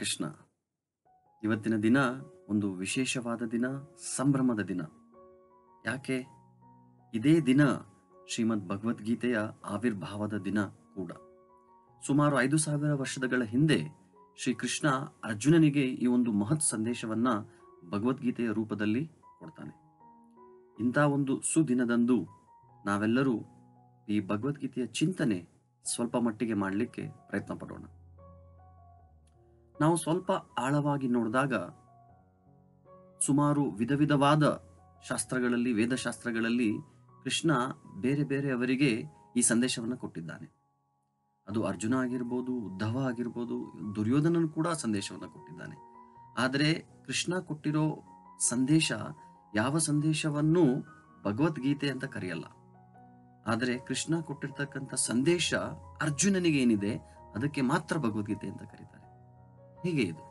ಕೃಷ್ಣ ಇವತ್ತಿನ ದಿನ ಒಂದು ವಿಶೇಷವಾದ ದಿನ, ಸಂಭ್ರಮದ ದಿನ. ಯಾಕೆ? ಇದೇ ದಿನ ಶ್ರೀಮದ್ ಭಗವದ್ಗೀತೆಯ ಆವಿರ್ಭಾವದ ದಿನ ಕೂಡ. ಸುಮಾರು ಐದು ಸಾವಿರ ವರ್ಷಗಳ ಹಿಂದೆ ಶ್ರೀಕೃಷ್ಣ ಅರ್ಜುನನಿಗೆ ಈ ಒಂದು ಮಹತ್ ಸಂದೇಶವನ್ನ ಭಗವದ್ಗೀತೆಯ ರೂಪದಲ್ಲಿ ಕೊಡ್ತಾನೆ. ಇಂಥ ಒಂದು ಸುದಿನದಂದು ನಾವೆಲ್ಲರೂ ಈ ಭಗವದ್ಗೀತೆಯ ಚಿಂತನೆ ಸ್ವಲ್ಪ ಮಟ್ಟಿಗೆ ಮಾಡಲಿಕ್ಕೆ ಪ್ರಯತ್ನ ಪಡೋಣ. ನಾವು ಸ್ವಲ್ಪ ಆಳವಾಗಿ ನೋಡಿದಾಗ ಸುಮಾರು ವಿಧ ವಿಧವಾದ ಶಾಸ್ತ್ರಗಳಲ್ಲಿ, ವೇದಶಾಸ್ತ್ರಗಳಲ್ಲಿ ಕೃಷ್ಣ ಬೇರೆ ಬೇರೆ ಅವರಿಗೆ ಈ ಸಂದೇಶವನ್ನು ಕೊಟ್ಟಿದ್ದಾನೆ. ಅದು ಅರ್ಜುನ ಆಗಿರ್ಬೋದು, ಉದ್ಧವ ಆಗಿರ್ಬೋದು, ದುರ್ಯೋಧನನು ಕೂಡ ಸಂದೇಶವನ್ನು ಕೊಟ್ಟಿದ್ದಾನೆ. ಆದರೆ ಕೃಷ್ಣ ಕೊಟ್ಟಿರೋ ಸಂದೇಶ ಯಾವ ಸಂದೇಶವನ್ನು ಭಗವದ್ಗೀತೆ ಅಂತ ಕರೆಯಲ್ಲ. ಆದರೆ ಕೃಷ್ಣ ಕೊಟ್ಟಿರ್ತಕ್ಕಂಥ ಸಂದೇಶ ಅರ್ಜುನನಿಗೆ ಏನಿದೆ ಅದಕ್ಕೆ ಮಾತ್ರ ಭಗವದ್ಗೀತೆ ಅಂತ ಕರೀತಾರೆ. ಹೇಗೆ ಇದು.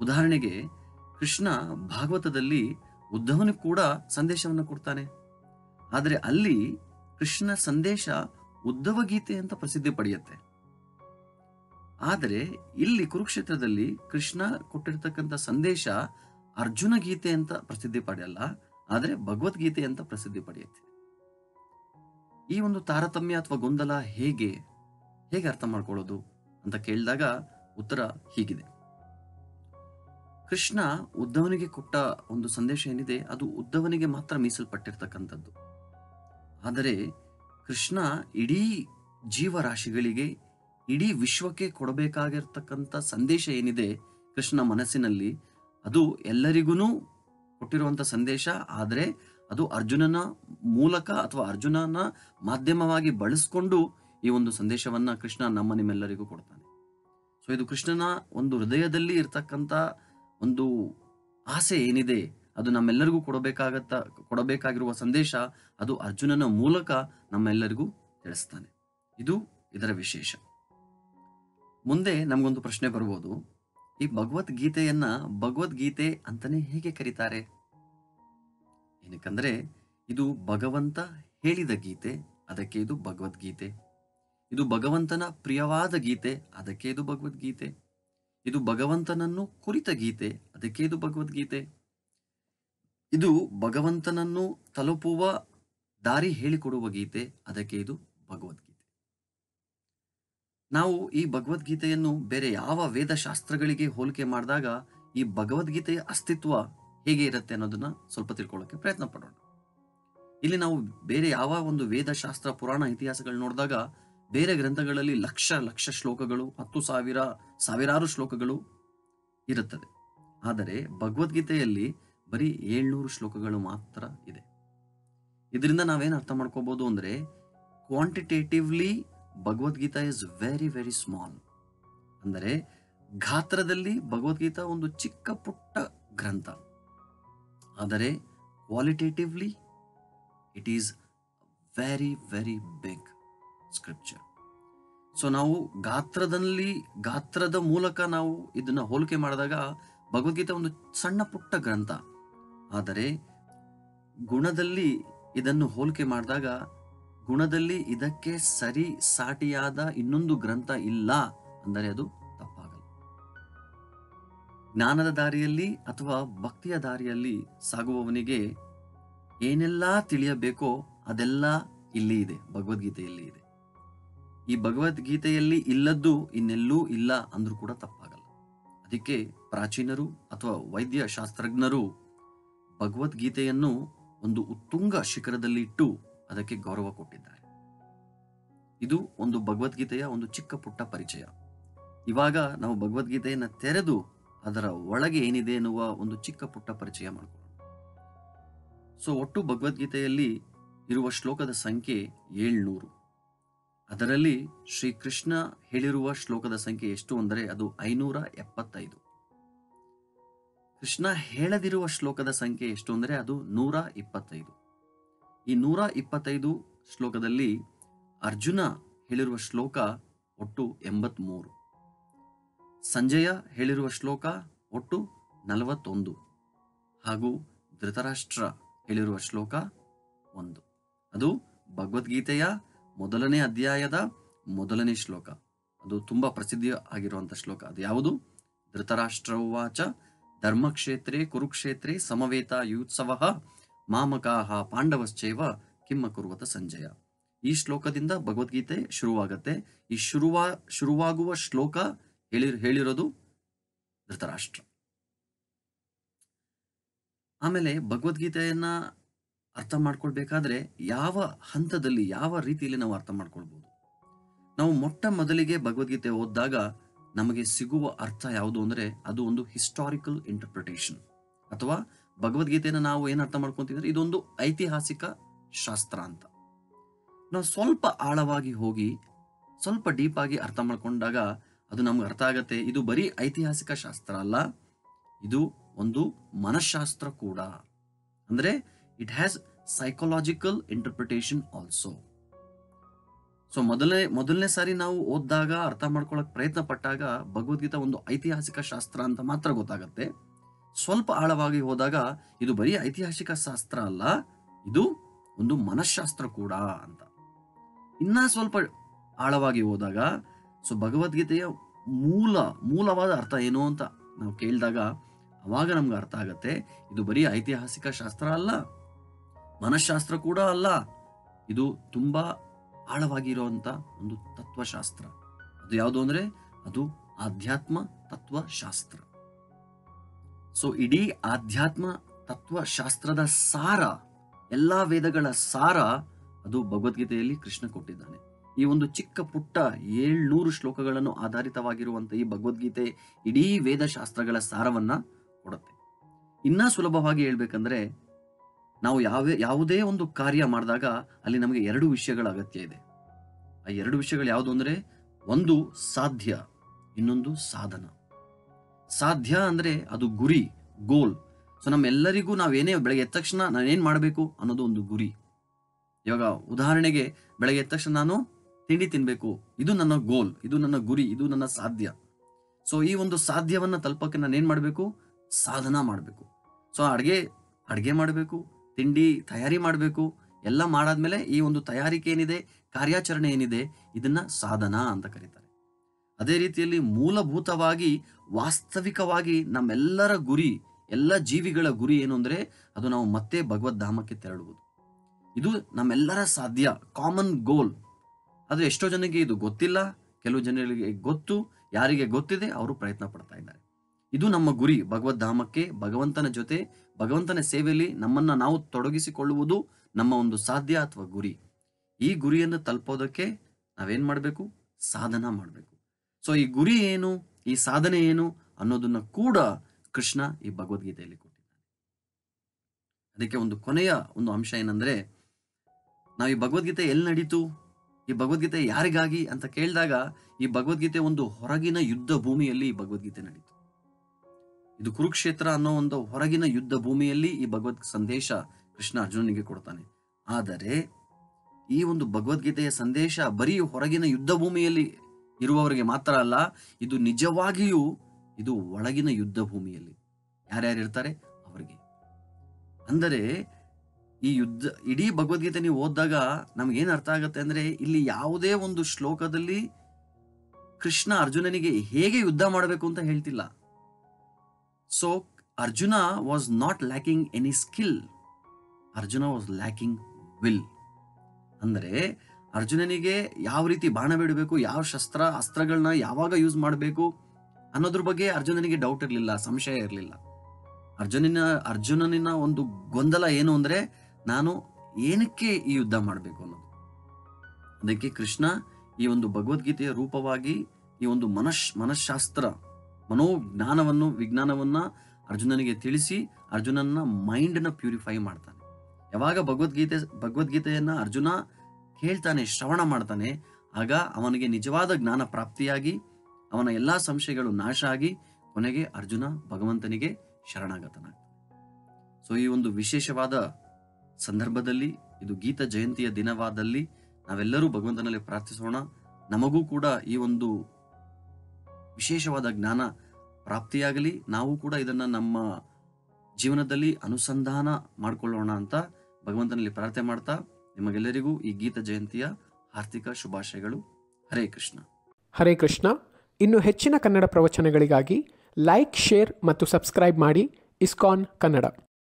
ಉದಾಹರಣೆಗೆ ಕೃಷ್ಣ ಭಾಗವತದಲ್ಲಿ ಉದ್ಧವನಿಗೆ ಕೂಡ ಸಂದೇಶವನ್ನು ಕೊಡ್ತಾನೆ. ಆದರೆ ಅಲ್ಲಿ ಕೃಷ್ಣ ಸಂದೇಶ ಉದ್ಧವ ಗೀತೆ ಅಂತ ಪ್ರಸಿದ್ಧಿ ಪಡೆಯುತ್ತೆ. ಆದರೆ ಇಲ್ಲಿ ಕುರುಕ್ಷೇತ್ರದಲ್ಲಿ ಕೃಷ್ಣ ಕೊಟ್ಟಿರ್ತಕ್ಕಂಥ ಸಂದೇಶ ಅರ್ಜುನ ಗೀತೆ ಅಂತ ಪ್ರಸಿದ್ಧಿ ಪಡೆಯಲ್ಲ, ಆದರೆ ಭಗವದ್ಗೀತೆ ಅಂತ ಪ್ರಸಿದ್ಧಿ ಪಡೆಯುತ್ತೆ. ಈ ಒಂದು ತಾರತಮ್ಯ ಅಥವಾ ಗೊಂದಲ ಹೇಗೆ? ಹೇಗೆ ಅರ್ಥ ಮಾಡ್ಕೊಳ್ಳೋದು ಅಂತ ಕೇಳಿದಾಗ ಉತ್ತರ ಹೀಗಿದೆ. ಕೃಷ್ಣ ಉದ್ಧವನಿಗೆ ಕೊಟ್ಟ ಒಂದು ಸಂದೇಶ ಏನಿದೆ, ಅದು ಉದ್ಧವನಿಗೆ ಮಾತ್ರ ಮೀಸಲ್ಪಟ್ಟಿರ್ತಕ್ಕಂಥದ್ದು. ಆದರೆ ಕೃಷ್ಣ ಇಡೀ ಜೀವರಾಶಿಗಳಿಗೆ, ಇಡೀ ವಿಶ್ವಕ್ಕೆ ಕೊಡಬೇಕಾಗಿರ್ತಕ್ಕಂಥ ಸಂದೇಶ ಏನಿದೆ ಕೃಷ್ಣ ಮನಸ್ಸಿನಲ್ಲಿ, ಅದು ಎಲ್ಲರಿಗೂ ಕೊಟ್ಟಿರುವಂಥ ಸಂದೇಶ. ಆದರೆ ಅದು ಅರ್ಜುನನ ಮೂಲಕ ಅಥವಾ ಅರ್ಜುನನ ಮಾಧ್ಯಮವಾಗಿ ಬಳಸ್ಕೊಂಡು ಈ ಒಂದು ಸಂದೇಶವನ್ನ ಕೃಷ್ಣ ನಮ್ಮ ನಿಮ್ಮೆಲ್ಲರಿಗೂ ಕೊಡ್ತಾನೆ. ಸೊ ಇದು ಕೃಷ್ಣನ ಒಂದು ಹೃದಯದಲ್ಲಿ ಇರ್ತಕ್ಕಂಥ ಒಂದು ಆಸೆ ಏನಿದೆ, ಅದು ನಮ್ಮೆಲ್ಲರಿಗೂ ಕೊಡಬೇಕಾಗತ್ತ, ಕೊಡಬೇಕಾಗಿರುವ ಸಂದೇಶ ಅದು ಅರ್ಜುನನ ಮೂಲಕ ನಮ್ಮೆಲ್ಲರಿಗೂ ತಿಳಿಸ್ತಾನೆ. ಇದು ಇದರ ವಿಶೇಷ. ಮುಂದೆ ನಮಗೊಂದು ಪ್ರಶ್ನೆ ಬರ್ಬೋದು. ಈ ಭಗವದ್ಗೀತೆಯನ್ನ ಭಗವದ್ಗೀತೆ ಅಂತಾನೆ ಹೇಗೆ ಕರೀತಾರೆ? ಏನಕ್ಕಂದ್ರೆ, ಇದು ಭಗವಂತ ಹೇಳಿದ ಗೀತೆ, ಅದಕ್ಕೆ ಇದು ಭಗವದ್ಗೀತೆ. ಇದು ಭಗವಂತನ ಪ್ರಿಯವಾದ ಗೀತೆ, ಅದಕ್ಕೆ ಇದು ಭಗವದ್ಗೀತೆ. ಇದು ಭಗವಂತನನ್ನು ಕುರಿತ ಗೀತೆ, ಅದಕ್ಕೆ ಇದು ಭಗವದ್ಗೀತೆ. ಇದು ಭಗವಂತನನ್ನು ತಲುಪುವ ದಾರಿ ಹೇಳಿಕೊಡುವ ಗೀತೆ, ಅದಕ್ಕೆ ಇದು ಭಗವದ್ಗೀತೆ. ನಾವು ಈ ಭಗವದ್ಗೀತೆಯನ್ನು ಬೇರೆ ಯಾವ ವೇದಶಾಸ್ತ್ರಗಳಿಗೆ ಹೋಲಿಕೆ ಮಾಡಿದಾಗ ಈ ಭಗವದ್ಗೀತೆಯ ಅಸ್ತಿತ್ವ ಹೇಗೆ ಇರುತ್ತೆ ಅನ್ನೋದನ್ನ ಸ್ವಲ್ಪ ತಿಳ್ಕೊಳ್ಳೋಕೆ ಪ್ರಯತ್ನ ಪಡೋಣ. ಇಲ್ಲಿ ನಾವು ಬೇರೆ ಯಾವ ಒಂದು ವೇದಶಾಸ್ತ್ರ ಪುರಾಣ ಇತಿಹಾಸಗಳು ನೋಡಿದಾಗ ಬೇರೆ ಗ್ರಂಥಗಳಲ್ಲಿ ಲಕ್ಷ ಲಕ್ಷ ಶ್ಲೋಕಗಳು, ಹತ್ತು ಸಾವಿರ, ಸಾವಿರಾರು ಶ್ಲೋಕಗಳು ಇರುತ್ತದೆ. ಆದರೆ ಭಗವದ್ಗೀತೆಯಲ್ಲಿ ಬರೀ ಏಳ್ನೂರು ಶ್ಲೋಕಗಳು ಮಾತ್ರ ಇದೆ. ಇದರಿಂದ ನಾವೇನು ಅರ್ಥ ಮಾಡ್ಕೋಬಹುದು ಅಂದರೆ quantitatively Bhagavadgita is very very small ಅಂದರೆ ಗಾತ್ರದಲ್ಲಿ ಭಗವದ್ಗೀತಾ ಒಂದು ಚಿಕ್ಕ ಪುಟ್ಟ ಗ್ರಂಥ. ಆದರೆ qualitatively it is very very big scripture so ನಾವು ಗಾತ್ರದಲ್ಲಿ, ಗಾತ್ರದ ಮೂಲಕ ನಾವು ಇದನ್ನ ಹೋಲಿಕೆ ಮಾಡಿದಾಗ ಭಗವದ್ಗೀತೆ ಒಂದು ಸಣ್ಣ ಪುಟ್ಟ ಗ್ರಂಥ. ಆದರೆ ಗುಣದಲ್ಲಿ ಇದನ್ನು ಹೋಲಿಕೆ ಮಾಡಿದಾಗ ಗುಣದಲ್ಲಿ ಇದಕ್ಕೆ ಸರಿ ಸಾಟಿಯಾದ ಇನ್ನೊಂದು ಗ್ರಂಥ ಇಲ್ಲ ಅಂದರೆ ಅದು ತಪ್ಪಾಗಲ್ಲ. ಜ್ಞಾನದ ದಾರಿಯಲ್ಲಿ ಅಥವಾ ಭಕ್ತಿಯ ದಾರಿಯಲ್ಲಿ ಸಾಗುವವನಿಗೆ ಏನೆಲ್ಲ ತಿಳಿಯಬೇಕೋ ಅದೆಲ್ಲ ಇಲ್ಲಿ ಇದೆ ಭಗವದ್ಗೀತೆಯಲ್ಲಿ ಇದೆ ಈ ಭಗವದ್ಗೀತೆಯಲ್ಲಿ ಇಲ್ಲದ್ದು ಇನ್ನೆಲ್ಲೂ ಇಲ್ಲ ಅಂದ್ರೂ ಕೂಡ ತಪ್ಪಾಗಲ್ಲ. ಅದಕ್ಕೆ ಪ್ರಾಚೀನರು ಅಥವಾ ವೈದ್ಯ ಶಾಸ್ತ್ರಜ್ಞರು ಭಗವದ್ಗೀತೆಯನ್ನು ಒಂದು ಉತ್ತುಂಗ ಶಿಖರದಲ್ಲಿ ಇಟ್ಟು ಅದಕ್ಕೆ ಗೌರವ ಕೊಟ್ಟಿದ್ದಾರೆ. ಇದು ಒಂದು ಭಗವದ್ಗೀತೆಯ ಒಂದು ಚಿಕ್ಕ ಪುಟ್ಟ ಪರಿಚಯ. ಇವಾಗ ನಾವು ಭಗವದ್ಗೀತೆಯನ್ನು ತೆರೆದು ಅದರ ಒಳಗೆ ಏನಿದೆ ಎನ್ನುವ ಒಂದು ಚಿಕ್ಕ ಪುಟ್ಟ ಪರಿಚಯ ಮಾಡ್ಕೊಳ್ಳೋಣ. ಸೊ, ಒಟ್ಟು ಭಗವದ್ಗೀತೆಯಲ್ಲಿ ಇರುವ ಶ್ಲೋಕದ ಸಂಖ್ಯೆ ಏಳ್ನೂರು. ಅದರಲ್ಲಿ ಶ್ರೀಕೃಷ್ಣ ಹೇಳಿರುವ ಶ್ಲೋಕದ ಸಂಖ್ಯೆ ಎಷ್ಟು ಅಂದರೆ ಅದು ಐನೂರ ಎಪ್ಪತ್ತೈದು. ಕೃಷ್ಣ ಹೇಳದಿರುವ ಶ್ಲೋಕದ ಸಂಖ್ಯೆ ಎಷ್ಟು ಅಂದರೆ ಅದು ನೂರ ಇಪ್ಪತ್ತೈದು. ಈ ನೂರ ಇಪ್ಪತ್ತೈದು ಶ್ಲೋಕದಲ್ಲಿ ಅರ್ಜುನ ಹೇಳಿರುವ ಶ್ಲೋಕ ಒಟ್ಟು ಎಂಬತ್ಮೂರು. ಸಂಜಯ ಹೇಳಿರುವ ಶ್ಲೋಕ ಒಟ್ಟು ನಲವತ್ತೊಂದು. ಹಾಗೂ ಧೃತರಾಷ್ಟ್ರ ಹೇಳಿರುವ ಶ್ಲೋಕ ಒಂದು. ಅದು ಭಗವದ್ಗೀತೆಯ ಮೊದಲನೇ ಅಧ್ಯಾಯದ ಮೊದಲನೇ ಶ್ಲೋಕ. ಅದು ತುಂಬಾ ಪ್ರಸಿದ್ಧಿ ಆಗಿರುವಂತ ಶ್ಲೋಕ. ಅದು ಯಾವುದು? ಧೃತರಾಷ್ಟ್ರವಾಚ, ಧರ್ಮಕ್ಷೇತ್ರೇ ಕುರುಕ್ಷೇತ್ರೇ ಸಮವೇತ ಯೂತ್ಸವ ಮಾಮಕಾಹ ಪಾಂಡವಶ್ಚೇವ ಕಿಮ್ಮ ಕುರುವತ ಸಂಜಯ. ಈ ಶ್ಲೋಕದಿಂದ ಭಗವದ್ಗೀತೆ ಶುರುವಾಗತ್ತೆ. ಈ ಶುರುವಾ, ಶುರುವಾಗುವ ಶ್ಲೋಕ ಹೇಳಿ, ಹೇಳಿರೋದು ಧೃತರಾಷ್ಟ್ರ. ಆಮೇಲೆ ಭಗವದ್ಗೀತೆಯನ್ನ ಅರ್ಥ ಮಾಡ್ಕೊಳ್ಬೇಕಾದ್ರೆ ಯಾವ ಹಂತದಲ್ಲಿ, ಯಾವ ರೀತಿಯಲ್ಲಿ ನಾವು ಅರ್ಥ ಮಾಡ್ಕೊಳ್ಬೋದು? ನಾವು ಮೊಟ್ಟ ಮೊದಲಿಗೆ ಭಗವದ್ಗೀತೆ ಓದಿದಾಗ ನಮಗೆ ಸಿಗುವ ಅರ್ಥ ಯಾವುದು ಅಂದರೆ ಅದು ಒಂದು ಹಿಸ್ಟಾರಿಕಲ್ ಇಂಟರ್ಪ್ರಿಟೇಷನ್ ಅಥವಾ ಭಗವದ್ಗೀತೆಯನ್ನು ನಾವು ಏನು ಅರ್ಥ ಮಾಡ್ಕೊತೀವಿ ಅಂದರೆ ಇದೊಂದು ಐತಿಹಾಸಿಕ ಶಾಸ್ತ್ರ ಅಂತ. ನಾವು ಸ್ವಲ್ಪ ಆಳವಾಗಿ ಹೋಗಿ, ಸ್ವಲ್ಪ ಡೀಪ್ ಆಗಿ ಅರ್ಥ ಮಾಡ್ಕೊಂಡಾಗ ಅದು ನಮ್ಗೆ ಅರ್ಥ ಆಗತ್ತೆ. ಇದು ಬರೀ ಐತಿಹಾಸಿಕ ಶಾಸ್ತ್ರ ಅಲ್ಲ, ಇದು ಒಂದು ಮನಃಶಾಸ್ತ್ರ ಕೂಡ. ಅಂದರೆ it has psychological interpretation also so ಮೊದಲನೇ ಮೊದಲನೇ ಸಾರಿ ನಾವು ಓದಿದಾಗ, ಅರ್ಥ ಮಾಡ್ಕೊಳ್ಳೋಕೆ ಪ್ರಯತ್ನ ಪಟ್ಟಾಗ ಭಗವದ್ಗೀತಾ ಒಂದು ಐತಿಹಾಸಿಕ ಶಾಸ್ತ್ರ ಅಂತ ಮಾತ್ರ ಗೊತ್ತಾಗತ್ತೆ. ಸ್ವಲ್ಪ ಆಳವಾಗಿ ಹೋದಾಗ, ಇದು ಬರೀ ಐತಿಹಾಸಿಕ ಶಾಸ್ತ್ರ ಅಲ್ಲ, ಇದು ಒಂದು ಮನಃಶಾಸ್ತ್ರ ಕೂಡ ಅಂತ. ಇನ್ನ ಸ್ವಲ್ಪ ಆಳವಾಗಿ ಹೋದಾಗ, ಸೊ ಭಗವದ್ಗೀತೆಯ ಮೂಲ, ಮೂಲವಾದ ಅರ್ಥ ಏನು ಅಂತ ನಾವು ಕೇಳಿದಾಗ, ಅವಾಗ ನಮ್ಗೆ ಅರ್ಥ ಆಗತ್ತೆ, ಇದು ಬರೀ ಐತಿಹಾಸಿಕ ಶಾಸ್ತ್ರ ಅಲ್ಲ ಮನಃಶಾಸ್ತ್ರ ಕೂಡ ಅಲ್ಲ. ಇದು ತುಂಬಾ ಆಳವಾಗಿರುವಂತ ಒಂದು ತತ್ವಶಾಸ್ತ್ರ. ಅದು ಯಾವುದು ಅಂದ್ರೆ ಅದು ಆಧ್ಯಾತ್ಮ ತತ್ವಶಾಸ್ತ್ರ. ಸೊ ಇಡೀ ಆಧ್ಯಾತ್ಮ ತತ್ವಶಾಸ್ತ್ರದ ಸಾರ, ಎಲ್ಲಾ ವೇದಗಳ ಸಾರ ಅದು ಭಗವದ್ಗೀತೆಯಲ್ಲಿ ಕೃಷ್ಣ ಕೊಟ್ಟಿದ್ದಾನೆ. ಈ ಒಂದು ಚಿಕ್ಕ ಪುಟ್ಟ ಏಳ್ನೂರು ಶ್ಲೋಕಗಳನ್ನು ಆಧಾರಿತವಾಗಿರುವಂತ ಈ ಭಗವದ್ಗೀತೆ ಇಡೀ ವೇದಶಾಸ್ತ್ರಗಳ ಸಾರವನ್ನ ಕೊಡುತ್ತೆ. ಇನ್ನ ಸುಲಭವಾಗಿ ಹೇಳ್ಬೇಕಂದ್ರೆ ನಾವು ಯಾವ ಯಾವುದೇ ಒಂದು ಕಾರ್ಯ ಮಾಡಿದಾಗ ಅಲ್ಲಿ ನಮಗೆ ಎರಡು ವಿಷಯಗಳ ಅಗತ್ಯ ಇದೆ. ಆ ಎರಡು ವಿಷಯಗಳು ಯಾವುದು ಅಂದರೆ ಒಂದು ಸಾಧ್ಯ, ಇನ್ನೊಂದು ಸಾಧನ. ಸಾಧ್ಯ ಅಂದರೆ ಅದು ಗುರಿ ಗೋಲ್ ಸೊ ನಮ್ಮೆಲ್ಲರಿಗೂ ನಾವೇನೇ ಬೆಳಗ್ಗೆ ಎದ್ದ ತಕ್ಷಣ ನಾನೇನು ಮಾಡಬೇಕು ಅನ್ನೋದು ಒಂದು ಗುರಿ. ಇವಾಗ ಉದಾಹರಣೆಗೆ ಬೆಳಗ್ಗೆ ಎದ್ದ ತಕ್ಷಣ ನಾನು ತಿಂಡಿ ತಿನ್ನಬೇಕು ಇದು ನನ್ನ ಗೋಲ್ ಇದು ನನ್ನ ಗುರಿ, ಇದು ನನ್ನ ಸಾಧ್ಯ. ಸೊ ಈ ಒಂದು ಸಾಧ್ಯವನ್ನು ತಲುಪಕ್ಕೆ ನಾನು ಏನು ಮಾಡಬೇಕು? ಸಾಧನ ಮಾಡಬೇಕು. ಸೊ ಅಡುಗೆ ಅಡುಗೆ ಮಾಡಬೇಕು. ತಿಂಡಿ ತಯಾರಿ ಮಾಡಬೇಕು. ಎಲ್ಲ ಮಾಡಾದ್ಮೇಲೆ ಈ ಒಂದು ತಯಾರಿಕೆ ಏನಿದೆ, ಕಾರ್ಯಾಚರಣೆ ಏನಿದೆ, ಇದನ್ನ ಸಾಧನ ಅಂತ ಕರೀತಾರೆ. ಅದೇ ರೀತಿಯಲ್ಲಿ ಮೂಲಭೂತವಾಗಿ, ವಾಸ್ತವಿಕವಾಗಿ ನಮ್ಮೆಲ್ಲರ ಗುರಿ, ಎಲ್ಲ ಜೀವಿಗಳ ಗುರಿ ಏನು ಅಂದರೆ, ಅದು ನಾವು ಮತ್ತೆ ಭಗವದ್ಧಾಮಕ್ಕೆ ತೆರಳುವುದು. ಇದು ನಮ್ಮೆಲ್ಲರ ಸಾಧ್ಯ ಕಾಮನ್ ಗೋಲ್ ಆದರೆ ಎಷ್ಟೋ ಜನಕ್ಕೆ ಇದು ಗೊತ್ತಿಲ್ಲ, ಕೆಲವು ಜನರಿಗೆ ಗೊತ್ತು, ಯಾರಿಗೆ ಗೊತ್ತಿದೆ, ಅವರು ಪ್ರಯತ್ನ ಪಡ್ತಾ ಇದ್ದಾರೆ. ಇದು ನಮ್ಮ ಗುರಿ. ಭಗವದ್ಧಾಮಕ್ಕೆ, ಭಗವಂತನ ಜೊತೆ, ಭಗವಂತನ ಸೇವೆಯಲ್ಲಿ ನಮ್ಮನ್ನ ನಾವು ತೊಡಗಿಸಿಕೊಳ್ಳುವುದು ನಮ್ಮ ಒಂದು ಸಾಧ್ಯ ಅಥವಾ ಗುರಿ. ಈ ಗುರಿಯನ್ನು ತಲುಪೋದಕ್ಕೆ ನಾವೇನ್ ಮಾಡಬೇಕು? ಸಾಧನ ಮಾಡಬೇಕು. ಸೊ ಈ ಗುರಿ ಏನು, ಈ ಸಾಧನೆ ಏನು ಅನ್ನೋದನ್ನ ಕೂಡ ಕೃಷ್ಣ ಈ ಭಗವದ್ಗೀತೆಯಲ್ಲಿ ಕೊಟ್ಟಿದ್ದಾನೆ. ಅದಕ್ಕೆ ಒಂದು ಕೊನೆಯ ಒಂದು ಅಂಶ ಏನಂದ್ರೆ, ನಾವು ಈ ಭಗವದ್ಗೀತೆ ಎಲ್ಲಿ ನಡೀತು? ಈ ಭಗವದ್ಗೀತೆ ಯಾರಿಗಾಗಿ ಅಂತ ಕೇಳಿದಾಗ ಈ ಭಗವದ್ಗೀತೆ ಒಂದು ಹೊರಗಿನ ಯುದ್ಧ ಭೂಮಿಯಲ್ಲಿ ಈ ಭಗವದ್ಗೀತೆ ನಡೀತು. ಇದು ಕುರುಕ್ಷೇತ್ರ ಅನ್ನೋ ಒಂದು ಹೊರಗಿನ ಯುದ್ಧ ಭೂಮಿಯಲ್ಲಿ ಈ ಭಗವದ್ ಸಂದೇಶ ಕೃಷ್ಣ ಅರ್ಜುನನಿಗೆ ಕೊಡ್ತಾನೆ. ಆದರೆ ಈ ಒಂದು ಭಗವದ್ಗೀತೆಯ ಸಂದೇಶ ಬರೀ ಹೊರಗಿನ ಯುದ್ಧ ಭೂಮಿಯಲ್ಲಿ ಇರುವವರಿಗೆ ಮಾತ್ರ ಅಲ್ಲ, ಇದು ನಿಜವಾಗಿಯೂ ಇದು ಒಳಗಿನ ಯುದ್ಧ ಭೂಮಿಯಲ್ಲಿ. ಯಾರ್ಯಾರು ಇರ್ತಾರೆ? ಅವರಿಗೆ. ಅಂದರೆ ಈ ಯುದ್ಧ, ಇಡೀ ಭಗವದ್ಗೀತೆ ನೀವು ಓದಿದಾಗ ನಮ್ಗೇನು ಅರ್ಥ ಆಗುತ್ತೆ ಅಂದರೆ ಇಲ್ಲಿ ಯಾವುದೇ ಒಂದು ಶ್ಲೋಕದಲ್ಲಿ ಕೃಷ್ಣ ಅರ್ಜುನನಿಗೆ ಹೇಗೆ ಯುದ್ಧ ಮಾಡಬೇಕು ಅಂತ ಹೇಳ್ತಿಲ್ಲ. So Arjuna was not lacking any skill Arjuna was lacking will ಅಂದರೆ ಅರ್ಜುನನಿಗೆ ಯಾವ ರೀತಿ ಬಾಣ ಬಿಡಬೇಕು, ಯಾವ ಶಸ್ತ್ರ ಅಸ್ತ್ರಗಳನ್ನ ಯಾವಾಗ ಯೂಸ್ ಮಾಡಬೇಕು ಅನ್ನೋದ್ರ ಬಗ್ಗೆ ಅರ್ಜುನನಿಗೆ ಡೌಟ್ ಇರಲಿಲ್ಲ, ಸಂಶಯ ಇರಲಿಲ್ಲ. ಅರ್ಜುನನ, ಅರ್ಜುನನಿನ ಒಂದು ಗೊಂದಲ ಏನು ಅಂದರೆ ನಾನು ಏನಕ್ಕೆ ಈ ಯುದ್ಧ ಮಾಡಬೇಕು ಅನ್ನೋದು. ಅದಕ್ಕೆ ಕೃಷ್ಣ ಈ ಒಂದು ಭಗವದ್ಗೀತೆಯ ರೂಪವಾಗಿ ಈ ಒಂದು ಮನಶ್, ಮನಃಶಾಸ್ತ್ರ ಮನೋಜ್ಞಾನವನ್ನು, ವಿಜ್ಞಾನವನ್ನ ಅರ್ಜುನನಿಗೆ ತಿಳಿಸಿ ಅರ್ಜುನನ ಮೈಂಡನ್ನ ಪ್ಯೂರಿಫೈ ಮಾಡ್ತಾನೆ. ಯಾವಾಗ ಭಗವದ್ಗೀತೆ, ಭಗವದ್ಗೀತೆಯನ್ನು ಅರ್ಜುನ ಕೇಳ್ತಾನೆ, ಶ್ರವಣ ಮಾಡ್ತಾನೆ, ಆಗ ಅವನಿಗೆ ನಿಜವಾದ ಜ್ಞಾನ ಪ್ರಾಪ್ತಿಯಾಗಿ, ಅವನ ಎಲ್ಲಾ ಸಂಶಯಗಳು ನಾಶ ಆಗಿ ಕೊನೆಗೆ ಅರ್ಜುನ ಭಗವಂತನಿಗೆ ಶರಣಾಗತನಾಗ್ತಾನೆ. ಸೊ ಈ ಒಂದು ವಿಶೇಷವಾದ ಸಂದರ್ಭದಲ್ಲಿ, ಇದು ಗೀತ ಜಯಂತಿಯ ದಿನವಾದಲ್ಲಿ ನಾವೆಲ್ಲರೂ ಭಗವಂತನಲ್ಲಿ ಪ್ರಾರ್ಥಿಸೋಣ. ನಮಗೂ ಕೂಡ ಈ ಒಂದು ವಿಶೇಷವಾದ ಜ್ಞಾನ ಪ್ರಾಪ್ತಿಯಾಗಲಿ, ನಾವು ಕೂಡ ಇದನ್ನು ನಮ್ಮ ಜೀವನದಲ್ಲಿ ಅನುಸಂಧಾನ ಮಾಡಿಕೊಳ್ಳೋಣ ಅಂತ ಭಗವಂತನಲ್ಲಿ ಪ್ರಾರ್ಥನೆ ಮಾಡ್ತಾ ನಿಮಗೆಲ್ಲರಿಗೂ ಈ ಗೀತ ಜಯಂತಿಯ ಆರ್ಥಿಕ ಶುಭಾಶಯಗಳು. ಹರೇ ಕೃಷ್ಣ. ಹರೇ ಕೃಷ್ಣ. ಇನ್ನು ಹೆಚ್ಚಿನ ಕನ್ನಡ ಪ್ರವಚನಗಳಿಗಾಗಿ ಲೈಕ್, ಶೇರ್ ಮತ್ತು ಸಬ್ಸ್ಕ್ರೈಬ್ ಮಾಡಿ ಇಸ್ಕಾನ್ ಕನ್ನಡ.